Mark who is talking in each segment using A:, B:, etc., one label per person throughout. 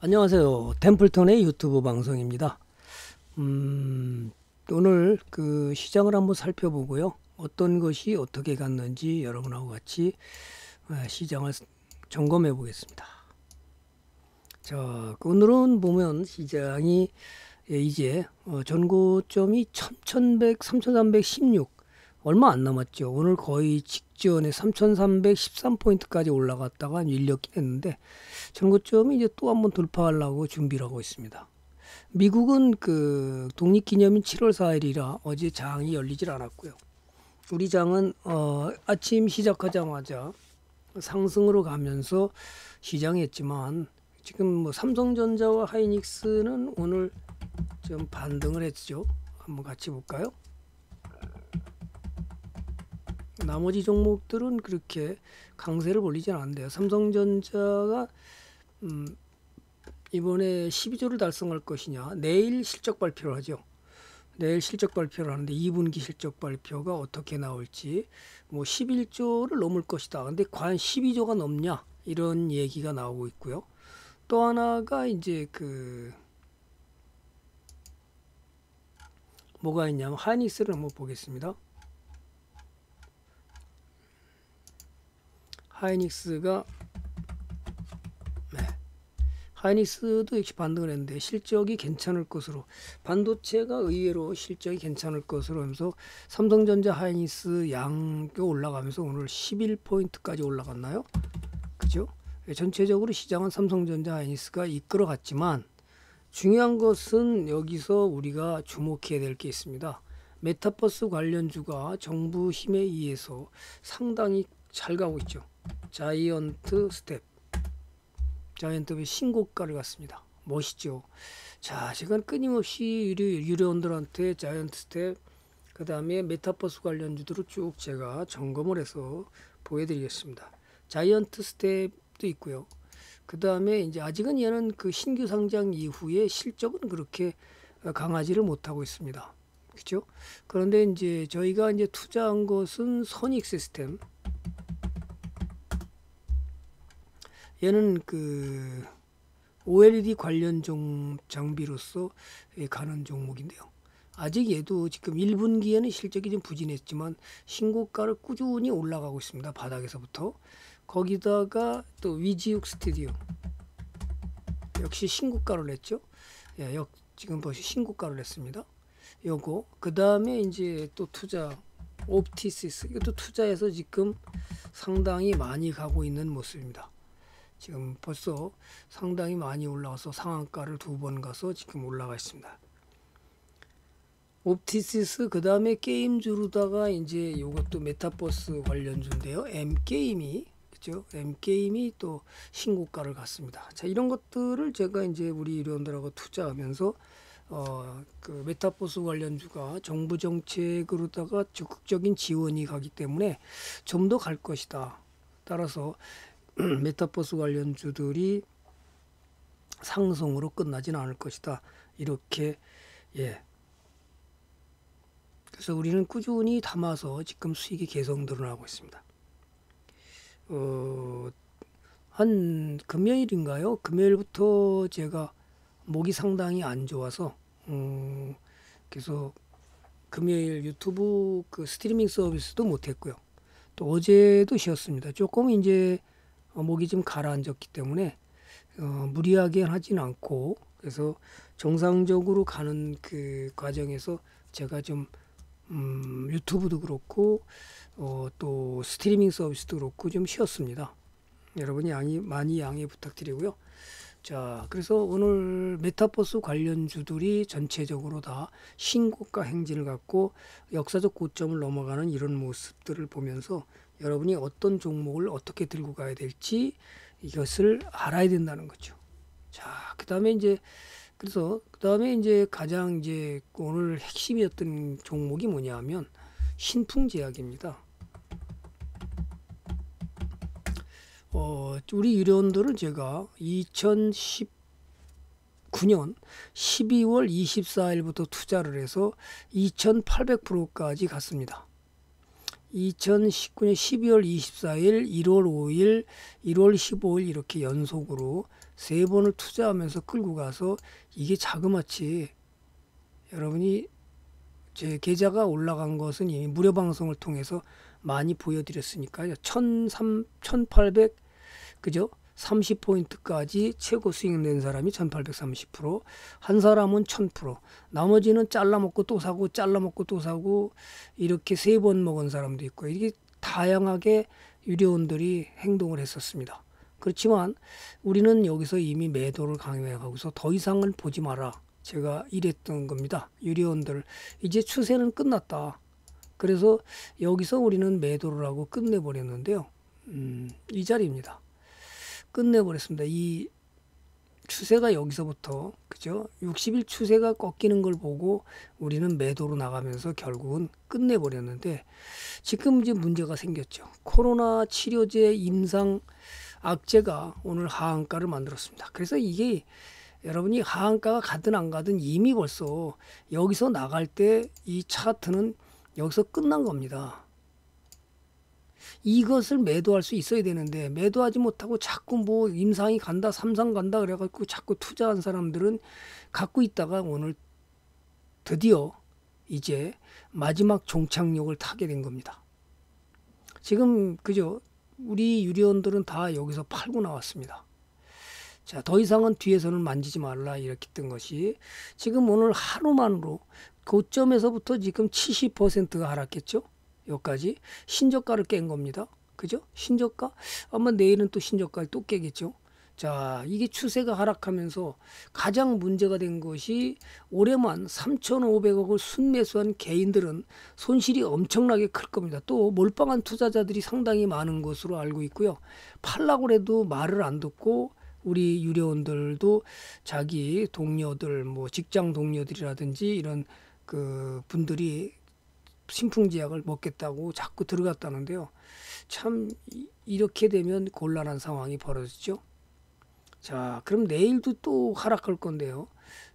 A: 안녕하세요. 템플턴의 유튜브 방송입니다. 음, 오늘 그 시장을 한번 살펴보고요. 어떤 것이 어떻게 갔는지 여러분하고 같이 아, 시장을 점검해 보겠습니다. 자, 오늘은 보면 시장이 이제 어, 전고점이 3100, 3316 얼마 안 남았죠. 오늘 거의 직전에 3313포인트까지 올라갔다가 밀렸긴 했는데 전고점이 이제 또 한번 돌파하려고 준비를 하고 있습니다. 미국은 그 독립기념일 7월 4일이라 어제 장이 열리질 않았고요. 우리 장은 어 아침 시작하자마자 상승으로 가면서 시장했지만 지금 뭐 삼성전자와 하이닉스는 오늘 좀 반등을 했죠. 한번 같이 볼까요? 나머지 종목들은 그렇게 강세를 벌리진 않는데요. 삼성전자가 음, 이번에 12조를 달성할 것이냐 내일 실적 발표를 하죠. 내일 실적 발표를 하는데 2분기 실적 발표가 어떻게 나올지 뭐 11조를 넘을 것이다. 근데 과연 12조가 넘냐 이런 얘기가 나오고 있고요. 또 하나가 이제 그 뭐가 있냐면 하이닉스를 한번 보겠습니다. 하이닉스가 네. 하이닉스도 역시 반등을 했는데 실적이 괜찮을 것으로 반도체가 의외로 실적이 괜찮을 것으로 하면서 삼성전자 하이닉스 양가 올라가면서 오늘 11포인트까지 올라갔나요? 그죠? 예, 전체적으로 시장은 삼성전자 하이닉스가 이끌어갔지만 중요한 것은 여기서 우리가 주목해야 될 게 있습니다. 메타버스 관련주가 정부 힘에 의해서 상당히 잘 가고 있죠. 자이언트 스텝. 자이언트의 신고가를 갔습니다. 멋있죠. 자, 제가 끊임없이 유료 회원들한테 자이언트 스텝, 그 다음에 메타버스 관련주들을 쭉 제가 점검을 해서 보여드리겠습니다. 자이언트 스텝도 있고요. 그 다음에 이제 아직은 얘는 그 신규 상장 이후에 실적은 그렇게 강하지를 못하고 있습니다. 그죠? 그런데 이제 저희가 이제 투자한 것은 선익 시스템, 얘는 그 OLED 관련 종 장비로서 가는 종목인데요. 아직 얘도 지금 1분기에는 실적이 좀 부진했지만 신고가를 꾸준히 올라가고 있습니다. 바닥에서부터. 거기다가 또 위지육 스튜디오 역시 신고가를 냈죠. 예, 역 지금 벌써 신고가를 냈습니다. 요거 그 다음에 이제 또 투자 옵티시스 이것도 투자해서 지금 상당히 많이 가고 있는 모습입니다. 지금 벌써 상당히 많이 올라와서 상한가를 두 번 가서 지금 올라가 있습니다. 옵티시스 그 다음에 게임주로다가 이제 이것도 메타버스 관련주인데요. M 게임이 그죠? M 게임이 또 신고가를 갔습니다. 자 이런 것들을 제가 이제 우리 유료원들하고 투자하면서 어, 그 메타버스 관련주가 정부 정책으로다가 적극적인 지원이 가기 때문에 좀 더 갈 것이다. 따라서 메타버스 관련주들이 상승으로 끝나지는 않을 것이다. 이렇게 예. 그래서 우리는 꾸준히 담아서 지금 수익이 계속 늘어나고 있습니다. 어, 한 금요일인가요? 금요일부터 제가 목이 상당히 안 좋아서 음, 그래서 금요일 유튜브 그 스트리밍 서비스도 못했고요. 또 어제도 쉬었습니다. 조금 이제 어, 목이 좀 가라앉았기 때문에 어, 무리하게 하진 않고 그래서 정상적으로 가는 그 과정에서 제가 좀 음, 유튜브도 그렇고 어, 또 스트리밍 서비스도 그렇고 좀 쉬었습니다. 여러분 양이 많이 양해 부탁드리고요. 자, 그래서 오늘 메타버스 관련주들이 전체적으로 다 신고가 행진을 갖고 역사적 고점을 넘어가는 이런 모습들을 보면서 여러분이 어떤 종목을 어떻게 들고 가야 될지 이것을 알아야 된다는 거죠. 자, 그 다음에 이제 그래서 그 다음에 이제 가장 이제 오늘 핵심이었던 종목이 뭐냐 하면 신풍제약입니다. 어, 우리 유료원들은 제가 2019년 12월 24일부터 투자를 해서 2800%까지 갔습니다. 2019년 12월 24일, 1월 5일, 1월 15일 이렇게 연속으로 세 번을 투자하면서 끌고 가서 이게 자그마치 여러분이 제 계좌가 올라간 것은 이미 무료 방송을 통해서 많이 보여드렸으니까요. 1300, 1800 그죠? 30포인트까지 최고 수익 낸 사람이 1830%, 한 사람은 1000%, 나머지는 잘라먹고 또 사고, 잘라먹고 또 사고, 이렇게 세 번 먹은 사람도 있고, 이게 다양하게 유료원들이 행동을 했었습니다. 그렇지만 우리는 여기서 이미 매도를 강요해가고서 더 이상은 보지 마라. 제가 이랬던 겁니다. 유료원들. 이제 추세는 끝났다. 그래서 여기서 우리는 매도를 하고 끝내버렸는데요. 음, 이 자리입니다. 끝내버렸습니다. 이 추세가 여기서부터 그죠? 60일 추세가 꺾이는 걸 보고 우리는 매도로 나가면서 결국은 끝내버렸는데 지금 이제 문제가 생겼죠. 코로나 치료제 임상 악재가 오늘 하한가를 만들었습니다. 그래서 이게 여러분이 하한가가 가든 안 가든 이미 벌써 여기서 나갈 때 이 차트는 여기서 끝난 겁니다. 이것을 매도할 수 있어야 되는데 매도하지 못하고 자꾸 뭐 임상이 간다 삼상 간다 그래갖고 자꾸 투자한 사람들은 갖고 있다가 오늘 드디어 이제 마지막 종착역을 타게 된 겁니다. 지금 그죠 우리 유리원들은 다 여기서 팔고 나왔습니다. 자, 더 이상은 뒤에서는 만지지 말라 이렇게 뜬 것이 지금 오늘 하루만으로 고점에서부터 지금 70%가 하락했죠. 여기까지 신저가를 깬 겁니다. 그죠? 신저가 아마 내일은 또 신저가를 또 깨겠죠. 자, 이게 추세가 하락하면서 가장 문제가 된 것이 올해만 3,500억을 순매수한 개인들은 손실이 엄청나게 클 겁니다. 또 몰빵한 투자자들이 상당히 많은 것으로 알고 있고요. 팔라고 해도 말을 안 듣고 우리 유료원들도 자기 동료들 뭐 직장 동료들이라든지 이런 그 분들이 신풍지약을 먹겠다고 자꾸 들어갔다는데요. 참 이렇게 되면 곤란한 상황이 벌어지죠. 자, 그럼 내일도 또 하락할 건데요.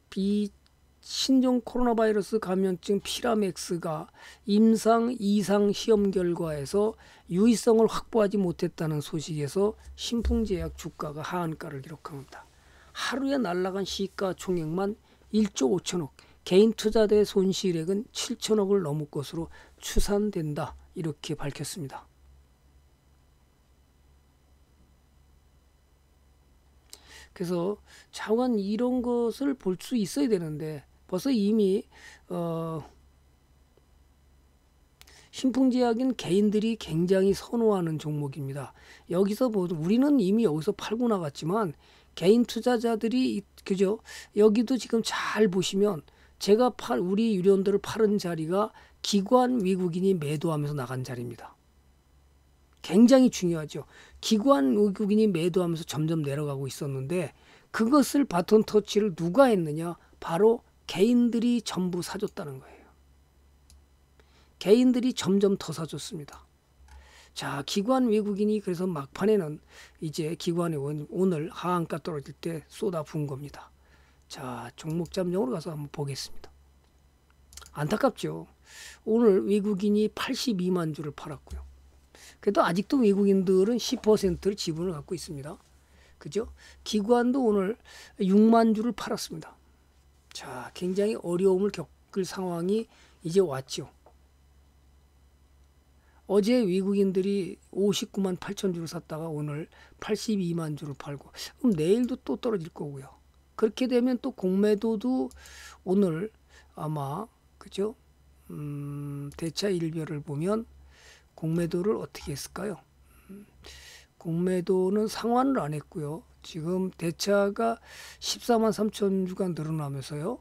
A: 비 신종 코로나 바이러스 감염증 피라맥스가 임상 이상 시험 결과에서 유의성을 확보하지 못했다는 소식에서 신풍제약 주가가 하한가를 기록합니다. 하루에 날라간 시가 총액만 1조 5천억, 개인 투자대 손실액은 7천억을 넘을 것으로 추산된다. 이렇게 밝혔습니다. 그래서 자관 이런 것을 볼 수 있어야 되는데 벌써 이미 어 신풍제약인 개인들이 굉장히 선호하는 종목입니다. 여기서 뭐 우리는 이미 여기서 팔고 나갔지만 개인 투자자들이 그죠? 여기도 지금 잘 보시면 제가 팔 우리 유료원들을 파는 자리가 기관 외국인이 매도하면서 나간 자리입니다. 굉장히 중요하죠. 기관 외국인이 매도하면서 점점 내려가고 있었는데 그것을 바톤 터치를 누가 했느냐? 바로 개인들이 전부 사줬다는 거예요. 개인들이 점점 더 사줬습니다. 자, 기관 외국인이 그래서 막판에는 이제 기관에 오늘 하한가 떨어질 때 쏟아 부은 겁니다. 자, 종목 잠정으로 가서 한번 보겠습니다. 안타깝죠. 오늘 외국인이 82만 주를 팔았고요. 그래도 아직도 외국인들은 10%를 지분을 갖고 있습니다. 그죠? 기관도 오늘 6만 주를 팔았습니다. 자, 굉장히 어려움을 겪을 상황이 이제 왔죠. 어제 외국인들이 59만 8천 주를 샀다가 오늘 82만 주를 팔고 그럼 내일도 또 떨어질 거고요. 그렇게 되면 또 공매도도 오늘 아마 그죠? 음, 대차 일별을 보면 공매도를 어떻게 했을까요? 음, 공매도는 상환을 안 했고요. 지금 대차가 14만 3천 주가 늘어나면서요.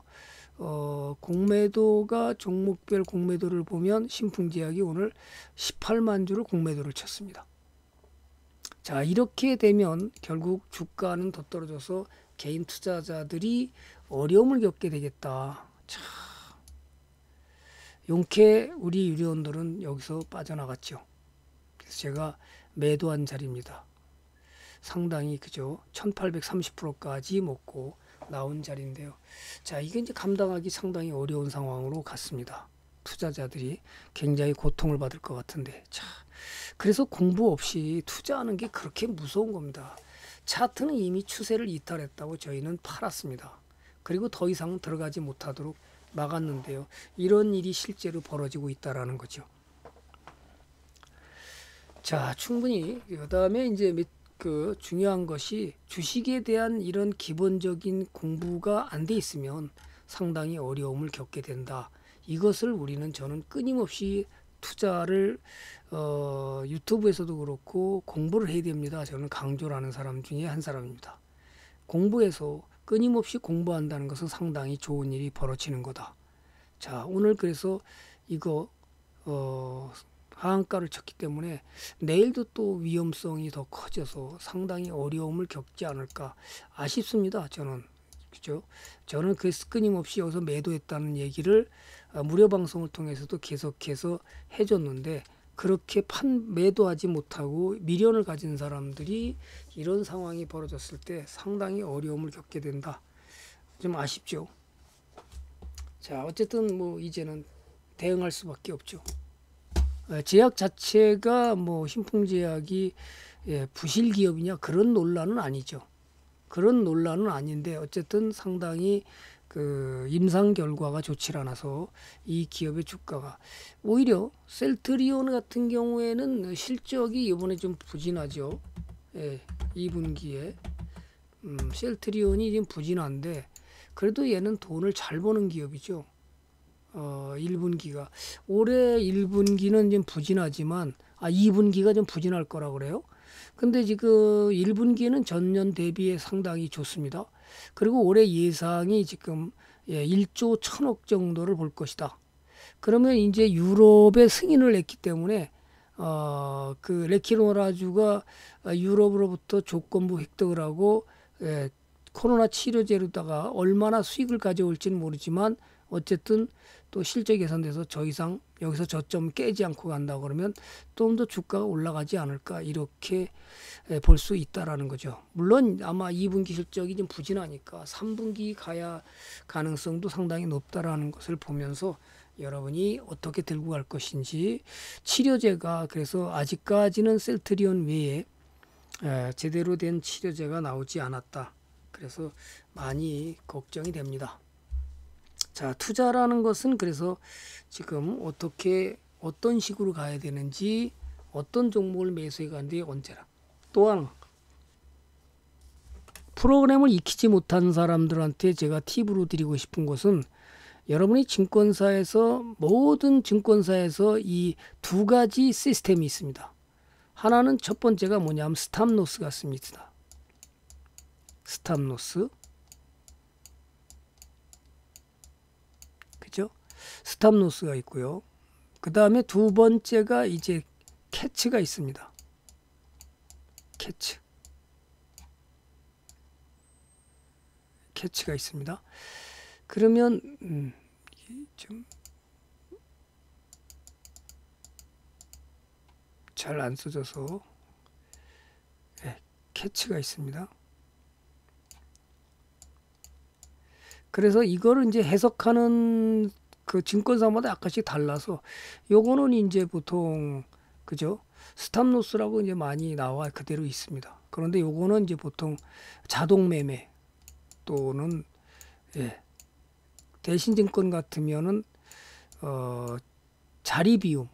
A: 어, 공매도가 종목별 공매도를 보면 신풍제약이 오늘 18만 주를 공매도를 쳤습니다. 자, 이렇게 되면 결국 주가는 더 떨어져서 개인 투자자들이 어려움을 겪게 되겠다. 참. 용케 우리 유료원들은 여기서 빠져나갔죠. 그래서 제가 매도한 자리입니다. 상당히 그죠. 1830%까지 먹고 나온 자리인데요. 자, 이게 이제 감당하기 상당히 어려운 상황으로 갔습니다. 투자자들이 굉장히 고통을 받을 것 같은데 자 그래서 공부 없이 투자하는 게 그렇게 무서운 겁니다. 차트는 이미 추세를 이탈했다고 저희는 팔았습니다. 그리고 더 이상 들어가지 못하도록 막았는데요. 이런 일이 실제로 벌어지고 있다라는 거죠. 자, 충분히 그다음에 이제 그 중요한 것이 주식에 대한 이런 기본적인 공부가 안 돼 있으면 상당히 어려움을 겪게 된다. 이것을 우리는 저는 끊임없이 투자를 어, 유튜브에서도 그렇고 공부를 해야 됩니다. 저는 강조하는 사람 중에 한 사람입니다. 공부해서 끊임없이 공부한다는 것은 상당히 좋은 일이 벌어지는 거다. 자, 오늘 그래서 이거 어, 하한가를 쳤기 때문에 내일도 또 위험성이 더 커져서 상당히 어려움을 겪지 않을까 아쉽습니다. 저는 그죠? 저는 그 끊임없이 여기서 매도했다는 얘기를 어, 무료 방송을 통해서도 계속해서 해줬는데 그렇게 판 매도하지 못하고 미련을 가진 사람들이 이런 상황이 벌어졌을 때 상당히 어려움을 겪게 된다. 좀 아쉽죠. 자, 어쨌든 뭐 이제는 대응할 수밖에 없죠. 어, 제약 자체가 뭐 신풍제약이 예, 부실 기업이냐 그런 논란은 아니죠. 그런 논란은 아닌데 어쨌든 상당히 그 임상 결과가 좋지 않아서 이 기업의 주가가 오히려 셀트리온 같은 경우에는 실적이 이번에 좀 부진하죠. 예, 2분기에 음, 셀트리온이 좀 부진한데 그래도 얘는 돈을 잘 버는 기업이죠. 어, 1분기가 올해 1분기는 좀 부진하지만 아 2분기가 좀 부진할 거라 그래요. 근데 지금 1분기는 전년 대비에 상당히 좋습니다. 그리고 올해 예상이 지금 예, 1조 1000억 정도를 볼 것이다. 그러면 이제 유럽에 승인을 냈기 때문에 어, 그 레키노라주가 유럽으로부터 조건부 획득을 하고 예, 코로나 치료제로다가 얼마나 수익을 가져올지는 모르지만 어쨌든 또 실적 개선돼서 더 이상 여기서 저점 깨지 않고 간다 그러면 좀 더 주가가 올라가지 않을까 이렇게 볼 수 있다라는 거죠. 물론 아마 2분기 실적이 좀 부진하니까 3분기 가야 가능성도 상당히 높다라는 것을 보면서 여러분이 어떻게 들고 갈 것인지 치료제가 그래서 아직까지는 셀트리온 외에 제대로 된 치료제가 나오지 않았다. 그래서 많이 걱정이 됩니다. 자, 투자라는 것은 그래서 지금 어떻게 어떤 식으로 가야 되는지 어떤 종목을 매수해 가는데 언제라. 또 하나 프로그램을 익히지 못한 사람들한테 제가 팁으로 드리고 싶은 것은 여러분이 증권사에서 모든 증권사에서 이 두 가지 시스템이 있습니다. 하나는 첫 번째가 뭐냐면 stop loss가 있습니다. stop loss 그죠? stop loss가 있고요. 그 다음에 두 번째가 이제 캐치가 있습니다. 캐치. 캐치가 있습니다. 그러면 음, 좀 잘 안 써져서 네, 캐치가 있습니다. 그래서 이거를 이제 해석하는 그 증권사마다 약간씩 달라서 요거는 이제 보통 그죠? 스탑로스라고 이제 많이 나와 그대로 있습니다. 그런데 요거는 이제 보통 자동 매매 또는 예. 대신 증권 같으면은 어 자리 비움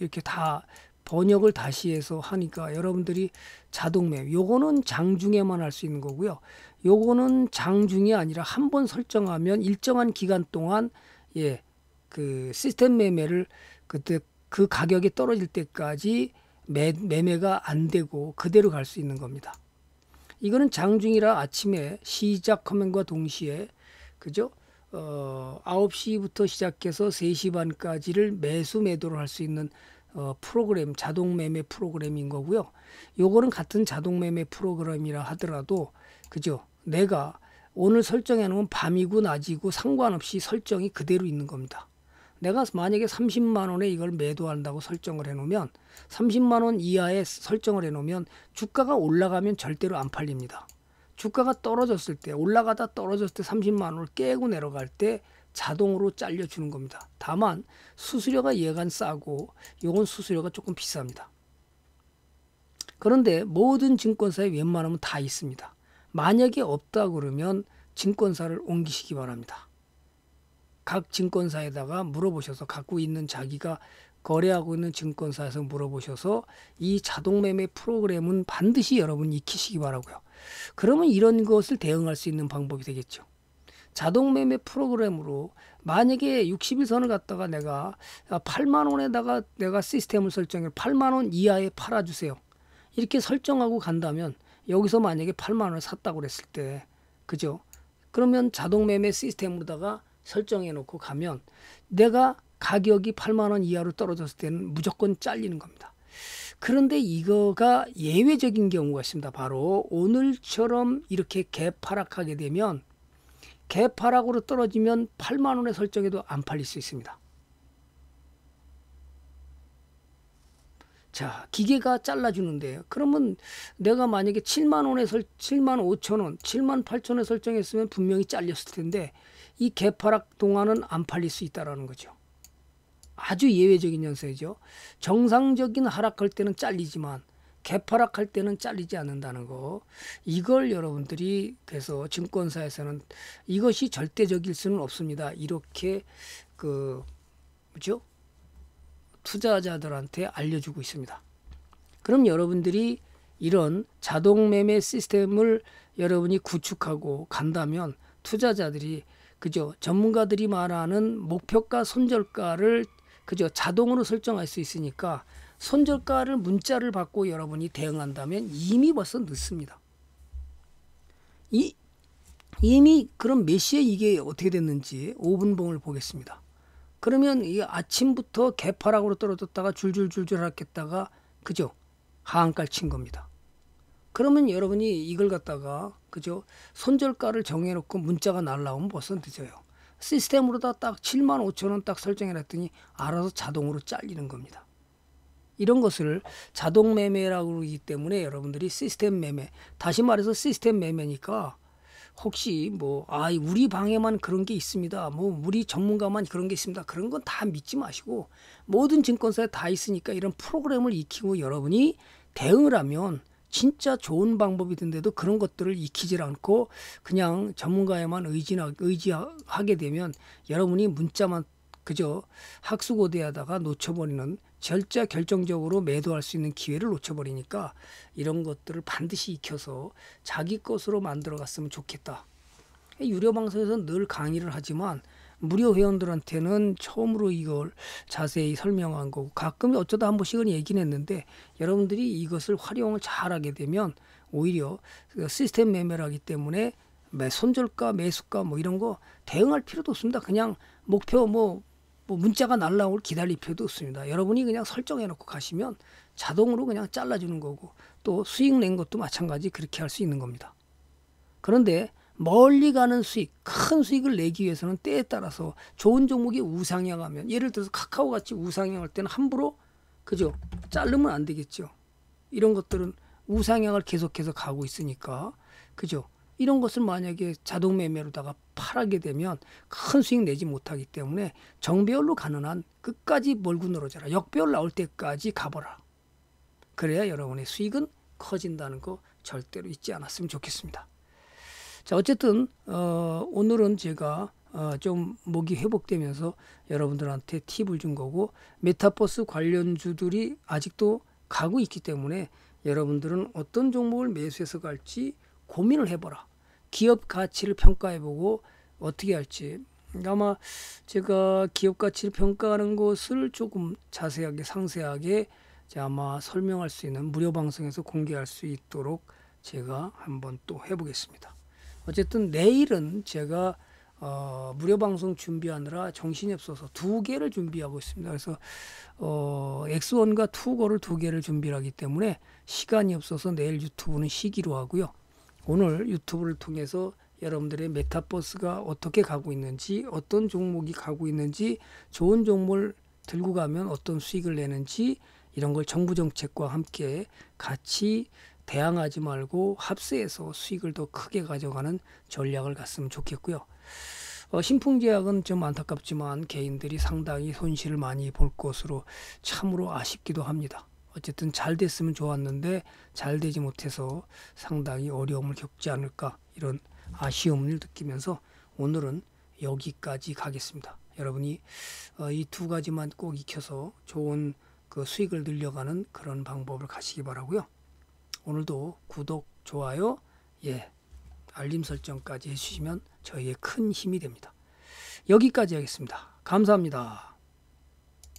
A: 이렇게 다 번역을 다시 해서 하니까 여러분들이 자동 매매 요거는 장중에만 할 수 있는 거고요. 요거는 장중이 아니라 한 번 설정하면 일정한 기간 동안 예, 그 시스템 매매를 그때 그 가격이 떨어질 때까지 매, 매매가 안 되고 그대로 갈 수 있는 겁니다. 이거는 장중이라 아침에 시작하면과 동시에 그죠? 어, 9시부터 시작해서 3시 반까지를 매수 매도를 할 수 있는 어, 프로그램 자동 매매 프로그램인 거고요. 요거는 같은 자동 매매 프로그램이라 하더라도 그죠? 내가 오늘 설정해 놓은 밤이고 낮이고 상관없이 설정이 그대로 있는 겁니다. 내가 만약에 30만 원에 이걸 매도한다고 설정을 해 놓으면 30만 원 이하에 설정을 해 놓으면 주가가 올라가면 절대로 안 팔립니다. 주가가 떨어졌을 때 올라가다 떨어졌을 때 30만 원을 깨고 내려갈 때 자동으로 잘려주는 겁니다. 다만 수수료가 예간 싸고 요건 수수료가 조금 비쌉니다. 그런데 모든 증권사에 웬만하면 다 있습니다. 만약에 없다 그러면 증권사를 옮기시기 바랍니다. 각 증권사에다가 물어보셔서 갖고 있는 자기가 거래하고 있는 증권사에서 물어보셔서 이 자동 매매 프로그램은 반드시 여러분 익히시기 바라고요. 그러면 이런 것을 대응할 수 있는 방법이 되겠죠. 자동 매매 프로그램으로 만약에 60일선을 갖다가 내가 8만 원에다가 내가 시스템을 설정해 8만 원 이하에 팔아 주세요. 이렇게 설정하고 간다면 여기서 만약에 8만 원을 샀다고 그랬을 때 그죠? 그러면 자동 매매 시스템으로다가 설정해 놓고 가면 내가 가격이 8만 원 이하로 떨어졌을 때는 무조건 잘리는 겁니다. 그런데 이거가 예외적인 경우가 있습니다. 바로 오늘처럼 이렇게 개파락하게 되면 개파락으로 떨어지면 8만 원에 설정해도 안 팔릴 수 있습니다. 자, 기계가 잘라주는데요. 그러면 내가 만약에 7만 원에 설, 7만 5천 원, 7만 8천 원에 설정했으면 분명히 잘렸을 텐데 이 개파락 동안은 안 팔릴 수 있다라는 거죠. 아주 예외적인 현상이죠. 정상적인 하락할 때는 잘리지만 개파락할 때는 잘리지 않는다는 거. 이걸 여러분들이 그래서 증권사에서는 이것이 절대적일 수는 없습니다. 이렇게 그 뭐죠? 투자자들한테 알려주고 있습니다. 그럼 여러분들이 이런 자동 매매 시스템을 여러분이 구축하고 간다면 투자자들이 그죠 전문가들이 말하는 목표가 손절가를 그죠 자동으로 설정할 수 있으니까 손절가를 문자를 받고 여러분이 대응한다면 이미 벌써 늦습니다. 이 이미 그럼 몇 시에 이게 어떻게 됐는지 5분봉을 보겠습니다. 그러면 이 아침부터 개파락으로 떨어졌다가 줄줄줄줄 하겠다가 그죠 하한가를 친 겁니다. 그러면 여러분이 이걸 갖다가 그죠 손절가를 정해놓고 문자가 날라오면 벌써 늦어요. 시스템으로 다 딱 7만 5천 원 딱 설정해놨더니 알아서 자동으로 잘리는 겁니다. 이런 것을 자동 매매라고 그러기 때문에 여러분들이 시스템 매매 다시 말해서 시스템 매매니까 혹시 뭐 아 우리 방에만 그런 게 있습니다. 뭐 우리 전문가만 그런 게 있습니다. 그런 건 다 믿지 마시고 모든 증권사에 다 있으니까 이런 프로그램을 익히고 여러분이 대응을 하면 진짜 좋은 방법이 든데도 그런 것들을 익히질 않고 그냥 전문가에만 의지하, 의지하게 되면 여러분이 문자만 그저 학수고대하다가 놓쳐버리는 절자 결정적으로 매도할 수 있는 기회를 놓쳐버리니까 이런 것들을 반드시 익혀서 자기 것으로 만들어 갔으면 좋겠다. 유료 방송에서 늘 강의를 하지만 무료 회원들한테는 처음으로 이걸 자세히 설명한 거고 가끔 어쩌다 한 번씩은 얘기는 했는데 여러분들이 이것을 활용을 잘하게 되면 오히려 그 시스템 매매라기 때문에 매 손절가 매수가 뭐 이런 거 대응할 필요도 없습니다. 그냥 목표 뭐 뭐 문자가 날라올 기다릴 필요도 없습니다. 여러분이 그냥 설정해 놓고 가시면 자동으로 그냥 잘라주는 거고 또 수익 낸 것도 마찬가지 그렇게 할 수 있는 겁니다. 그런데 멀리 가는 수익, 큰 수익을 내기 위해서는 때에 따라서 좋은 종목이 우상향하면 예를 들어서 카카오 같이 우상향할 때는 함부로 그죠? 자르면 안 되겠죠. 이런 것들은 우상향을 계속해서 가고 있으니까 그죠? 이런 것을 만약에 자동 매매로다가 팔하게 되면 큰 수익 내지 못하기 때문에 정배열로 가는 한 끝까지 몰고 늘어져라. 역배열 나올 때까지 가보라. 그래야 여러분의 수익은 커진다는 거 절대로 잊지 않았으면 좋겠습니다. 자 어쨌든 어, 오늘은 제가 어, 좀 목이 회복되면서 여러분들한테 팁을 준 거고 메타버스 관련주들이 아직도 가고 있기 때문에 여러분들은 어떤 종목을 매수해서 갈지 고민을 해보라. 기업 가치를 평가해보고 어떻게 할지. 아마 제가 기업 가치를 평가하는 것을 조금 자세하게 상세하게 아마 설명할 수 있는 무료 방송에서 공개할 수 있도록 제가 한번 또 해보겠습니다. 어쨌든 내일은 제가 어, 무료 방송 준비하느라 정신이 없어서 두 개를 준비하고 있습니다. 그래서 어, X1과 투고를 두 개를 준비하기 때문에 시간이 없어서 내일 유튜브는 쉬기로 하고요. 오늘 유튜브를 통해서 여러분들의 메타버스가 어떻게 가고 있는지 어떤 종목이 가고 있는지 좋은 종목을 들고 가면 어떤 수익을 내는지 이런 걸 정부 정책과 함께 같이 대항하지 말고 합세해서 수익을 더 크게 가져가는 전략을 갔으면 좋겠고요. 어, 신풍제약은 좀 안타깝지만 개인들이 상당히 손실을 많이 볼 것으로 참으로 아쉽기도 합니다. 어쨌든 잘 됐으면 좋았는데 잘 되지 못해서 상당히 어려움을 겪지 않을까 이런 아쉬움을 느끼면서 오늘은 여기까지 가겠습니다. 여러분이 어, 이두 가지만 꼭 익혀서 좋은 그 수익을 늘려가는 그런 방법을 가시기 바라고요. 오늘도 구독, 좋아요, 예, 알림 설정까지 해주시면 저희의 큰 힘이 됩니다. 여기까지 하겠습니다. 감사합니다.